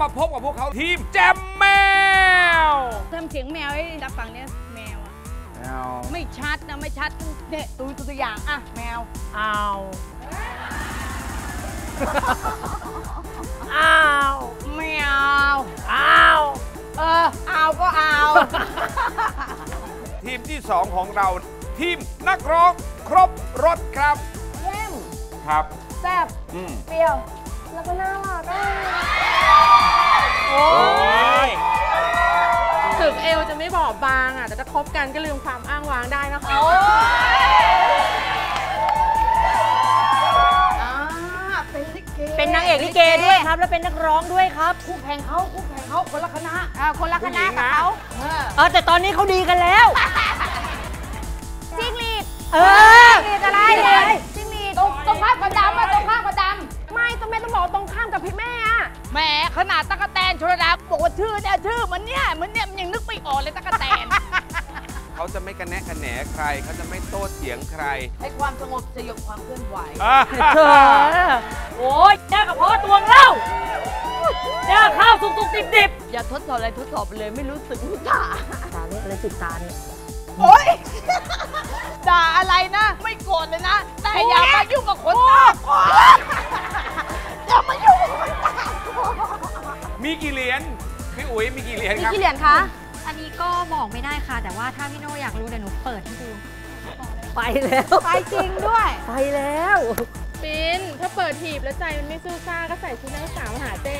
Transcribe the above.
มาพบกับพวกเขาทีมแจมแมวทำเสียงแมวให้ดับฟังเนี่ยแมวอะไม่ชัดนะไม่ชัดเนี่ยตัวตัวอย่างอะแมวอ้าวอ้าวแมวอ้าวเออเอาก็เอาทีมที่ 2 ของเรา ทีมนักร้องครบรถครับเข้มครับ แซ่บอืมเปรี้ยว แล้วก็น่ารักอะ ถึงเอวจะไม่บอบบางอะ แต่ถ้าคบกันก็ลืมความอ้างว้างได้นะคะอ่าเป็นลิเกเป็นนางเอกลิเกด้วยครับ แล้วเป็นนักร้องด้วยครับ คู่แข่งเขาคู่แข่งเขาคนละคณะอ่าคนละคณะกับเขาเออเออแต่ตอนนี้เขาดีกันแล้วจิ้งหรีดเออจิ้งหรีดอะไรจิ้งหรีดจิ้งหรีดตรงตรงข้ามกับดำอะตรงข้ามกับดไม่ต้องแม่ต้องบอกตรงข้ามกับพี่แม่อะำแหมขนาดตะกะแตน ชื่อแต่ชื่อเนี่ยชื่อมันเนี่ยมันเนี่ยมันยังนึกไม่ออกเลยตะกะแตน เขาจะไม่กระแนะกระแหนใคร เขาจะไม่โต้เถียงใคร ให้ความสงบสยบความเคลื่อนไหวเธอโอ้ยแย่กับพ่อตวงเล่าแย่ข้าวสุกสุกดิบดิบอย่าทดสอบอะไรทดสอบไปเลยไม่รู้สึกรู้ตาตาเนี่ยอะไรติดตาเนี่ยโอ๊ยด่าอะไรนะ ไม่โกรธเลยนะ แต่อย่ามายุ่งกับคนตาอย่ามายุ่งกับคนตามีกี่เหรียญ พี่อุ๋ยมีกี่เหรียญมีครับ กี่เหรียญคะอันนี้ก็บอกไม่ได้ค่ะ แต่ว่าถ้าพี่โน่อยากรู้เดี๋ยวหนูเปิดให้ดู ไปแล้วไปจริงด้วย ไปแล้ว ปินถ้าเปิดหีบแล้วใจมันไม่สู้ซ่าก็ใส่ชุดนักศึกษามาหาเจ้นะลูก